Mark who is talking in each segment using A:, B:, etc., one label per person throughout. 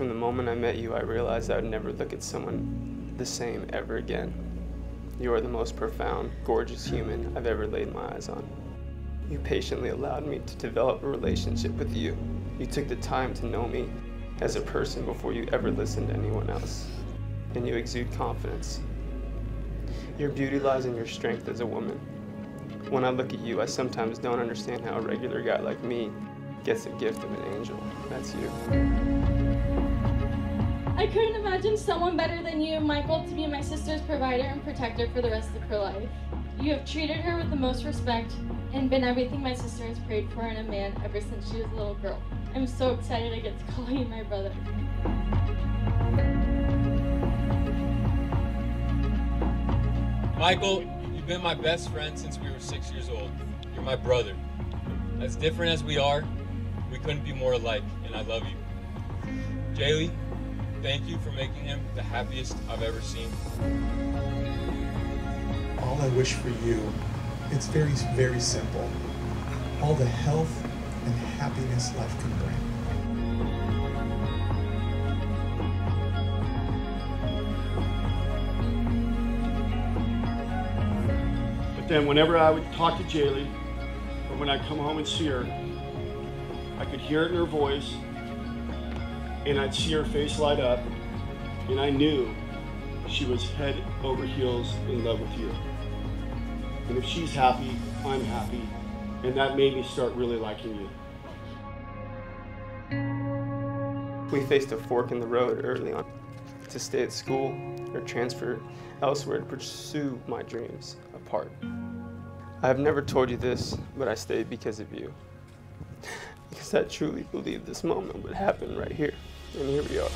A: From the moment I met you, I realized I would never look at someone the same ever again. You are the most profound, gorgeous human I've ever laid my eyes on. You patiently allowed me to develop a relationship with you. You took the time to know me as a person before you ever listened to anyone else. And you exude confidence. Your beauty lies in your strength as a woman. When I look at you, I sometimes don't understand how a regular guy like me gets the gift of an angel. That's you.
B: Someone better than you, Michael, to be my sister's provider and protector for the rest of her life. You have treated her with the most respect and been everything my sister has prayed for in a man ever since she was a little girl. I'm so excited I get to call you my brother.
C: Michael, you've been my best friend since we were six years old. You're my brother. As different as we are, we couldn't be more alike, and I love you. Jaylee, thank you for making him the happiest I've ever seen.
D: All I wish for you, it's very, very simple. All the health and happiness life can bring.
E: But then whenever I would talk to Jaylee, or when I come home and see her, I could hear it in her voice, and I'd see her face light up, and I knew she was head over heels in love with you. And if she's happy, I'm happy, and that made me start really liking you.
A: We faced a fork in the road early on to stay at school or transfer elsewhere to pursue my dreams apart. I have never told you this, but I stayed because of you. Because I truly believed this moment would happen right here. And here we are.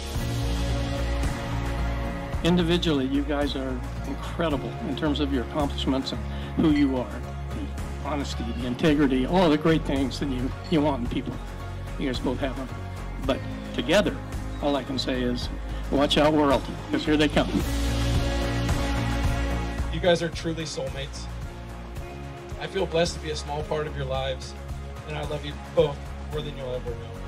F: Individually, you guys are incredible in terms of your accomplishments and who you are. The honesty, the integrity, all the great things that you, you want in people. You guys both have them. But together, all I can say is, watch out world, because here they come.
C: You guys are truly soulmates. I feel blessed to be a small part of your lives, and I love you both more than you'll ever know.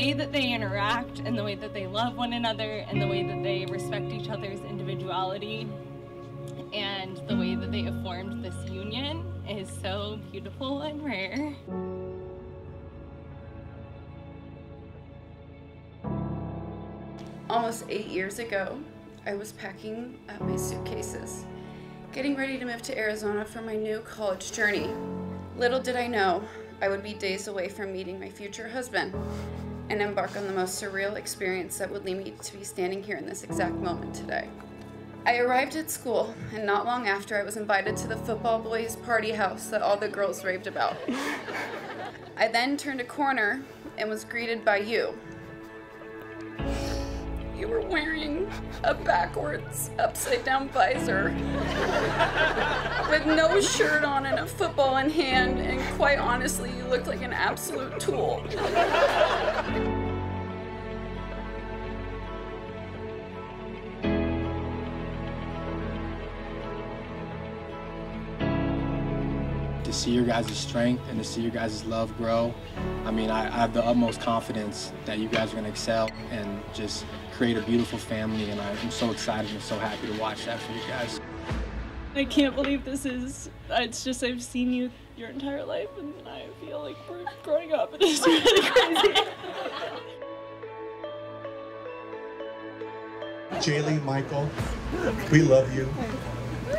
B: Way that they interact and the way that they love one another and the way that they respect each other's individuality and the way that they have formed this union is so beautiful and rare.
G: Almost eight years ago, I was packing up my suitcases, getting ready to move to Arizona for my new college journey. Little did I know I would be days away from meeting my future husband and embark on the most surreal experience that would lead me to be standing here in this exact moment today. I arrived at school, and not long after, I was invited to the football boys' party house that all the girls raved about. I then turned a corner and was greeted by you. You were wearing a backwards, upside down visor with no shirt on and a football in hand, and quite honestly, you looked like an absolute tool.
H: To see your guys' strength and to see your guys' love grow. I mean, I, I have the utmost confidence that you guys are going to excel and just create a beautiful family, and I'm so excited and so happy to watch that for you guys.
B: I can't believe this is. It's just I've seen you your entire life, and I feel like we're growing up, and it's really crazy.
D: Jaylee, Michael, we love you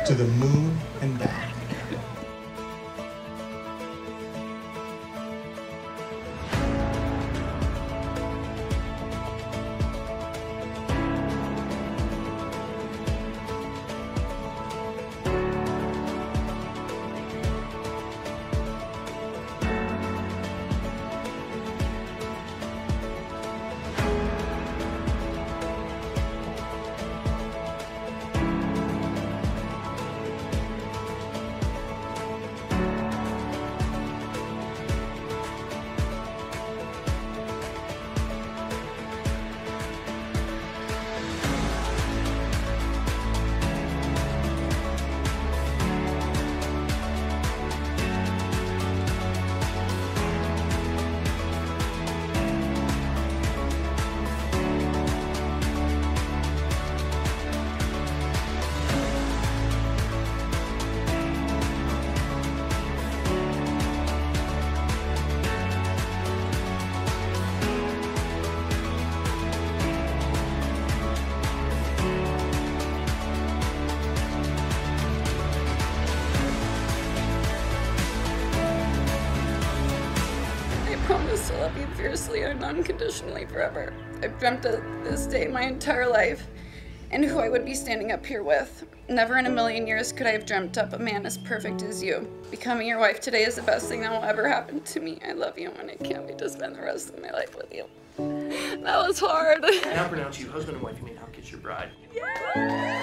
D: to the moon and back.
G: Promise to love you fiercely and unconditionally forever. I've dreamt of this day my entire life and who I would be standing up here with. Never in a million years could I have dreamt up a man as perfect as you. Becoming your wife today is the best thing that will ever happen to me. I love you and I can't wait to spend the rest of my life with you. That was hard.
I: I now pronounce you husband and wife. You may now kiss your bride.
G: Yeah.